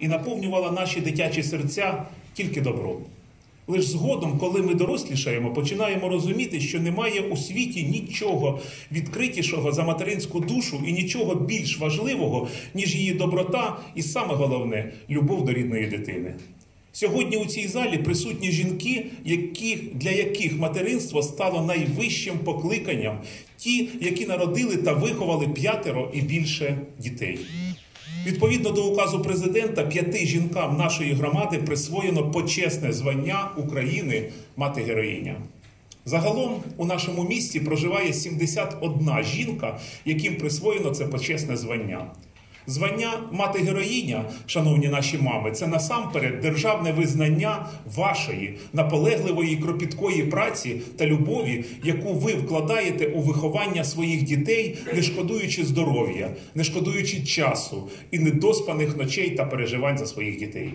і наповнювала наші дитячі серця тільки добром. Лиш згодом, коли ми дорослішаємо, починаємо розуміти, що немає у світі нічого відкритішого за материнську душу і нічого більш важливого, ніж її доброта, і саме головне любов до рідної дитини. Сьогодні у цій залі присутні жінки, які, для яких материнство стало найвищим покликанням, ті, які народили та виховали п'ятеро і більше дітей. Відповідно до указу президента, п'яти жінкам нашої громади присвоєно почесне звання України мати героїня. Загалом у нашому місті проживає 71 жінка, яким присвоєно це почесне звання. Звання мати героїня, шановні наші мами, це насамперед державне визнання вашої наполегливої кропіткої праці та любові, яку ви вкладаєте у виховання своїх дітей, не шкодуючи здоров'я, не шкодуючи часу і недоспаних ночей та переживань за своїх дітей.